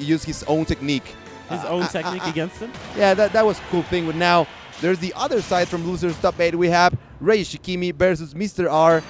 he used his own technique. His Uh, own uh, technique uh, uh, against him. Yeah, that, that was a cool thing. But now there's the other side from losers top eight. We have Ray Shikimi versus Mr. R,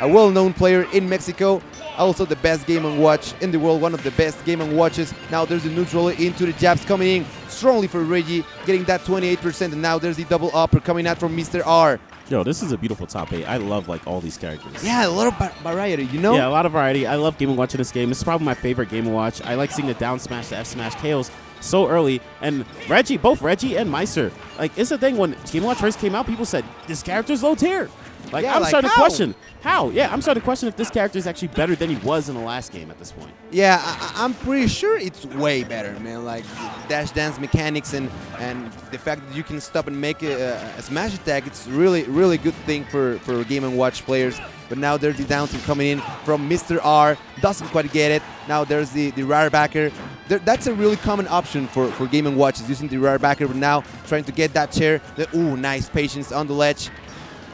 a well-known player in Mexico. Also the best game and watch in the world, one of the best game and watches. Now there's the neutral into the jabs coming in strongly for Regi, getting that 28%. And now there's the double upper coming out from Mr. R. Yo, this is a beautiful top eight. I love like all these characters. Yeah, a lot of variety, you know? Yeah, a lot of variety. I love Game & Watch in this game. It's probably my favorite Game & Watch. I like seeing the down smash, the F smash KOs so early. And Regi, both Regi and Maister, like it's the thing when Game & Watch first came out, people said this character's low tier. Like Yeah, I'm like, starting to question how. Yeah, I'm starting to question if this character is actually better than he was in the last game at this point. Yeah, I, I'm pretty sure it's way better, man. Like dash dance mechanics and and the fact that you can stop and make a, a smash attack. It's really really good thing for for Game and Watch players. But now there's the down tilt coming in from Mr. R. Doesn't quite get it. Now there's the the rare backer. There, that's a really common option for for Game and Watch is using the rare backer. But now trying to get that chair. The, ooh, nice patience on the ledge.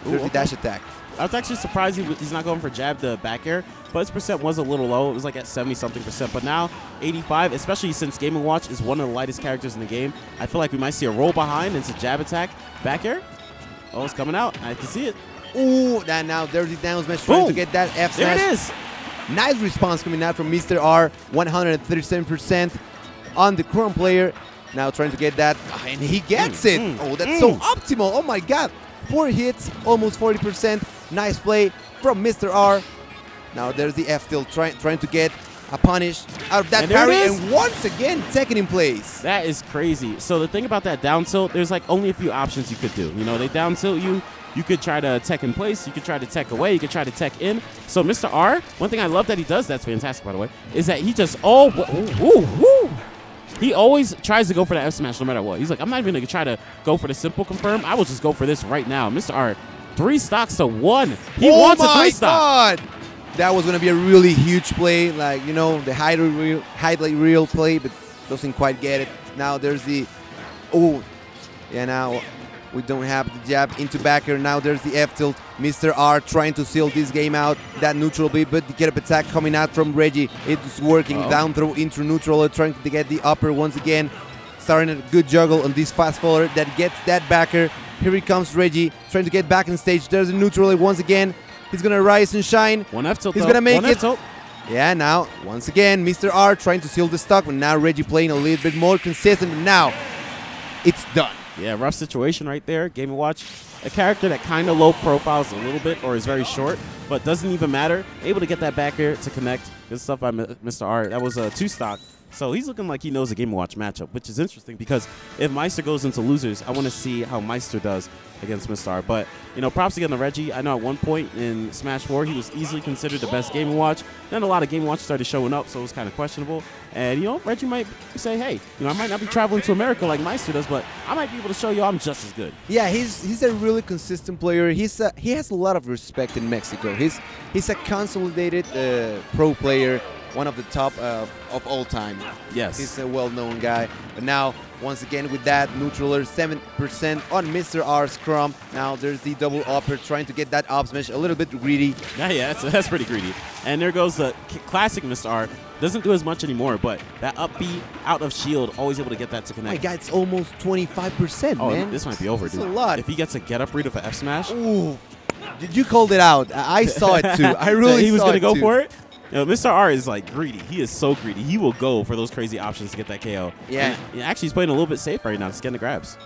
The okay. dash attack. I was actually surprised he he's not going for jab the back air, but his percent was a little low. It was like at 70 something percent. But now 85, especially since Game & Watch is one of the lightest characters in the game, I feel like we might see a roll behind. It's a jab attack, back air. Oh, it's coming out. I can see it. Ooh, and now there's the down smash trying to get that F smash. There it is. Nice response coming out from Mr. R, 137% on the Chrom player. Now trying to get that, and he gets it. mm, oh, that's so mm. optimal. Oh my God. Four hits, almost 40%. Nice play from Mr. R. Now there's the F tilt trying trying to get a punish out of that And parry, and once again taken in place. That is crazy. So the thing about that down tilt, there's like only a few options you could do. You know, they down tilt you. You could try to tech in place. You could try to tech away. You could try to tech in. So Mr. R, one thing I love that he does, that's fantastic by the way, is that he just oh ooh, ooh, ooh. He always tries to go for the F smash no matter what. He's like, I'm not even gonna try to go for the simple confirm. I will just go for this right now. Mr. R, three stocks to one. He oh wants a three stock. God. That was gonna be a really huge play, like you know the highlight reel, highlight reel play, but doesn't quite get it. Now there's the, oh, yeah. Now we don't have the jab into backer. Now there's the F tilt. Mr. R trying to seal this game out. That neutral B, but the get up attack coming out from Regi. It's working. Uh-oh. Down throw into neutral, uh, trying to get the upper once again. Starting a good juggle on this fast follower that gets that backer. Here he comes Regi, trying to get back on stage. There's a neutral once again. He's gonna rise and shine. One F tilt. He's gonna make it. tilt. Yeah, now once again, Mr. R trying to seal the stock, but now Regi playing a little bit more consistent. But now it's done. Yeah, rough situation right there. Game Watch, a character that kind of low profiles a little bit or is very short, but doesn't even matter. Able to get that back air to connect. Good stuff by Mr. R. That was a two stock. So he's looking like he knows the Game Watch matchup, which is interesting because if Maister goes into losers, I want to see how Maister does against Mr. R. But, you know, props again to Regi. I know at one point in Smash 4, he was easily considered the best Game Watch. Then a lot of Game Watch started showing up, so it was kind of questionable. And, you know, Regi might say, hey, you know, I might not be traveling to America like Maister does, but I might be able to show you I'm just as good. Yeah, he's he's a really consistent player. He's a, he has a lot of respect in Mexico. He's he's a consolidated uh, pro player, one of the top uh, of all time. Yes. He's a well-known guy. But now, once again, with that neutraler, 7% on Mr. R's Chrom. Now there's the double upper, trying to get that up smash a little bit greedy. Yeah, yeah, that's, that's pretty greedy. And there goes the classic Mr. R. Doesn't do as much anymore, but that up B out of shield, always able to get that to Oh my connect. God, it's almost 25%, oh, man. this might be over, That's dude. a lot. If he gets a get up read of an F smash, Ooh, Did you called it out. I saw it too. I really he was gonna it go too. for it. You know, Mr. R is like greedy. He is so greedy. He will go for those crazy options to get that KO. Yeah. And, actually, he's playing a little bit safe right now. Just getting the grabs.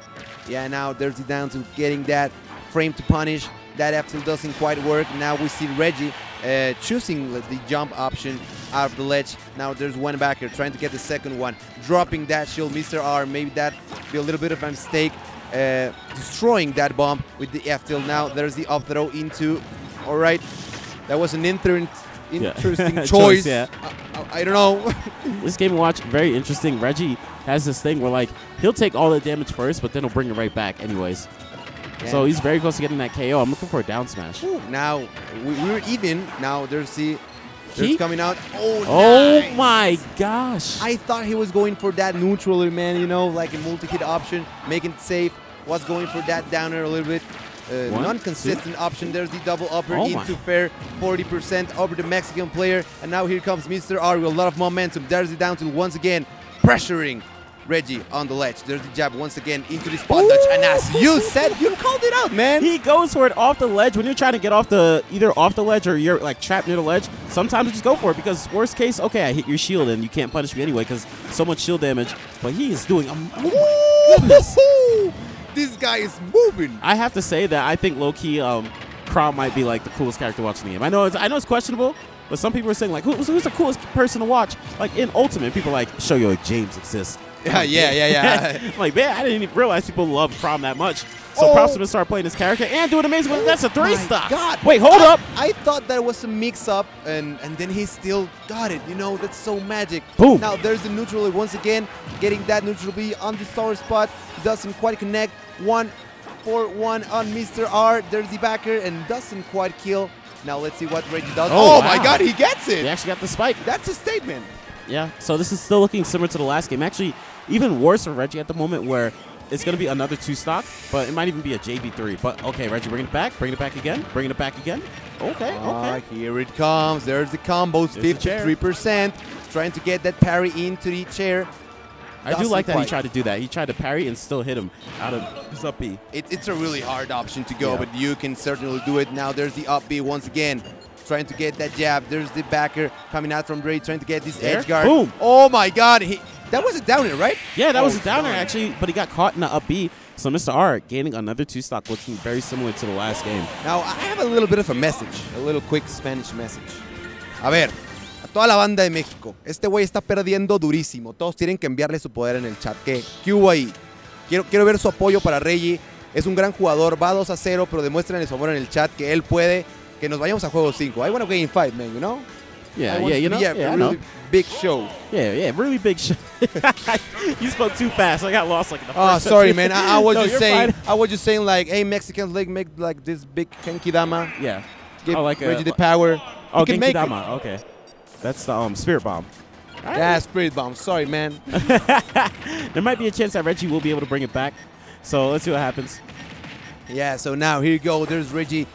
Yeah, now there's the down to getting that frame to punish. That tilt doesn't quite work. Now we see Regi uh, choosing the jump option out of the ledge. Now there's one backer trying to get the second one, dropping that shield. Mr. R, maybe that be a little bit of a mistake, uh, destroying that bomb with the F tilt. Now there's the up throw into. All right, that was an Yeah. Interesting Choice, choice. yeah. I, I- don't know. This game watch very interesting. Regi has this thing where like he'll take all the damage first, but then he'll bring it right back anyways. So he's very close to getting that KO. I'm looking for a down smash. Ooh, now we, we're even. Now there's the. There's He- coming out. Oh, Oh nice. my gosh! I thought he was going for that neutraler, man. You know, like a multi-hit option, making it safe. Was going for that downer a little bit. Uh, non-consistent option. There's the double upper Oh my. into fair, 40% over the Mexican player. And now here comes Mr. R with a lot of momentum. There's the down to once again. pressuring Regi on the ledge. There's the jab once again into the spot dodge. And as you said, you called it out, man. He goes for it off the ledge. When you're trying to get off the either off the ledge or you're like trapped near the ledge, sometimes you just go for it because worst case, okay, I hit your shield and you can't punish me anyway because so much shield damage. But he is doing. Goodness. This guy is moving. I have to say that I think low key, um, Chrom might be like the coolest character watching the game. I know it's I know it's questionable, but some people are saying like, who's, who's the coolest person to watch? Like in Ultimate, people like show you like James exists. Yeah, yeah, yeah, yeah. Like, man, I didn't even realize people love Chrom that much. So Oh. props to him to start playing this character and doing amazing. with That's a three stock. God. Wait, hold I- up. I thought that was a mix-up, and and then he still got it. You know, that's so magic. Boom. Now there's the neutral once again, getting that neutral B on the star spot. Doesn't quite connect. One for one on Mr. R. There's the backer and doesn't quite kill. Now let's see what Regi does. Oh, Oh, my. God, he gets it. He actually got the spike. That's a statement. Yeah. So this is still looking similar to the last game. Actually, even worse for Regi at the moment, where it's going to be another two stock, but it might even be a JV3. But okay, Regi, bringing it back, bringing it back again, bringing it back again. Okay, Ah, okay. here it comes. There's the combos, There's 53%. Trying to get that parry into the chair. I do like that he tried to do that. He tried to parry and still hit him out of his up B. It, it's a really hard option to go, Yeah. but you can certainly do it. Now there's the up B once again, trying to get that jab. There's the backer coming out from Ray, trying to get this There. edge guard. Boom. Oh my God, he, that was a downer, right? Yeah, that Oh, was a downer downer. actually, but he got caught in the up B. So Mr. R gaining another two stock, looking very similar to the last game. Now I have a little bit of a message, a little quick Spanish message. A ver, a toda la banda de México, este güey está perdiendo durísimo. Todos tienen que enviarle su poder en el chat. ¿Qué, qué hubo ahí? Quiero, quiero ver su apoyo para Reggie. Es un gran jugador, va 2 a 0, pero demuestren su amor en el chat que él puede. Que nos vayamos a juego 5. I want to game 5, man, you know? Yeah, yeah, you know, be a yeah, I really know. Big show. Yeah, yeah, really big shot. you spoke too fast. I got lost like in the Oh, sorry, man. I, I was No, just saying. fine. I was just saying, like, hey, Mexicans, like, make like this big Kenki Dama. Yeah. Give Oh, like a- Regi the power. Oh, You can make it. Genkidama. Okay. That's the um, Spirit Bomb. Right. Yeah, Spirit Bomb. Sorry, man. there might be a chance that Regi will be able to bring it back. So let's see what happens. Yeah, so now here you go. There's Regi.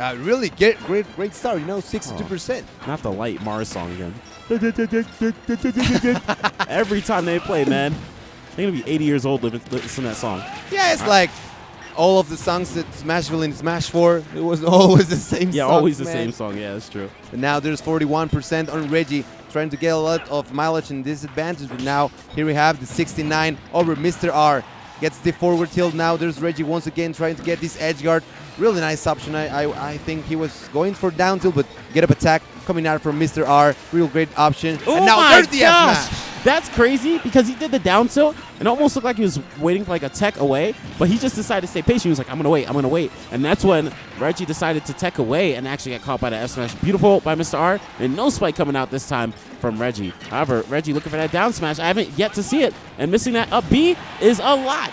Uh, really get great, great start. You know, 62%. Not the light Mars song again. Every time they play, man. They're going to be 80 years old living, listening to that song. Yeah, it's like all of the songs that Smashville in Smash 4. It was always the same. Yeah, songs, always the man. same song. Yeah, that's true. And now there's 41% on Regi, trying to get a lot of mileage and disadvantage. But now here we have the 69 over Mr. R. Gets the forward tilt. Now there's Regi once again trying to get this edge guard. Really nice option. I, I, I think he was going for down tilt, but get up attack coming out from Mr. R. Real great option. Oh and now there's the F smash. That's crazy because he did the down tilt and almost looked like he was waiting for like a tech away, but he just decided to stay patient. He was like, I'm gonna wait, I'm gonna wait. And that's when Regi decided to tech away and actually got caught by the F smash. Beautiful by Mr. R. And no spike coming out this time from Regi. However, Regi looking for that down smash. I haven't yet to see it. And missing that up B is a lot.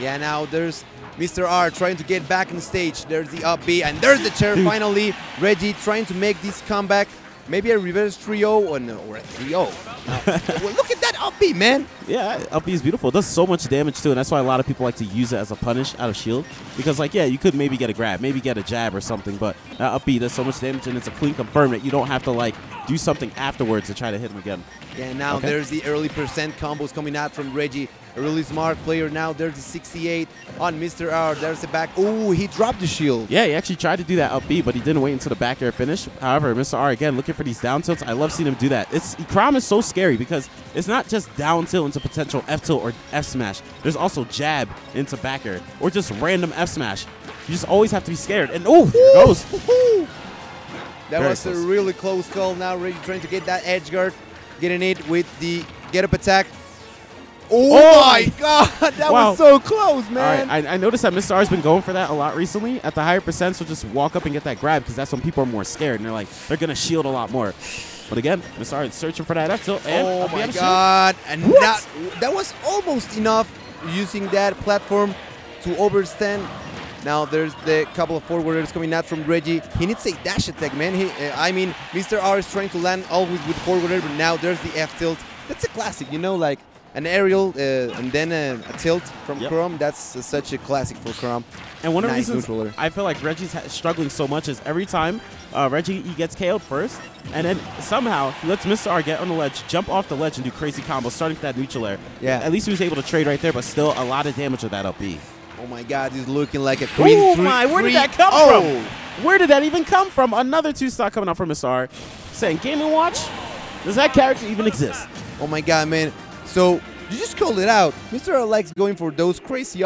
Yeah, now there's Mr. R trying to get back in the stage. There's the up B, and there's the chair finally. Regi trying to make this comeback. Maybe a reverse trio or, no, or a 3 0. well, look at that up B, man. Yeah, up B is beautiful. It does so much damage too, and that's why a lot of people like to use it as a punish out of shield. Because like, yeah, you could maybe get a grab, maybe get a jab or something, but that up B does so much damage, and it's a clean confirm that you don't have to like do something afterwards to try to hit him again. Yeah, now Okay. there's the early percent combos coming out from Regi. A really smart player. Now there's the 68 on Mr. R. There's the back. Ooh, he dropped the shield. Yeah, he actually tried to do that up B, but he didn't wait until the back air finish. However, Mr. R again looking for these down tilts. I love seeing him do that. It's Chrom is so scary because it's not just down tilt into potential F tilt or F smash. There's also jab into back air or just random F smash. You just always have to be scared. And oh, there it goes. That Very was close. a really close call. Now Regi trying to get that edge guard, getting it with the get up attack. Oh, Oh my god, that Wow. was so close, man. right, I, I noticed that Mr. R's been going for that a lot recently. At the higher percents, so just walk up and get that grab because that's when people are more scared and they're like they're gonna shield a lot more. But again, Mr. R is searching for that F tilt. And oh my shield. god, and What? that that was almost enough using that platform to overstand. Now there's the couple of forwarders coming out from Regi. He needs a dash attack, man. He, uh, I mean, Mr. R is trying to land always with forwarder, but now there's the F tilt. that's a classic. You know, like an aerial uh, and then a, a tilt from Yep. Chrom. That's uh, such a classic for Chrom. And one of the Nice reasons neutraler. I feel like Regi's struggling so much is every time uh, Regi he gets KO'd first, and then somehow he lets Mr. R get on the ledge, jump off the ledge, and do crazy combos, starting with that neutral air. Yeah. At least he was able to trade right there, but still a lot of damage with that up B. Oh my God, he's looking like a queen. Oh my, where three- did that come oh. from? Where did that even come from? Another two stock coming out from Mr. R saying, Game & Watch? Does that character even exist? Oh my God, man. So you just called it out. Mr. Likes going for those crazy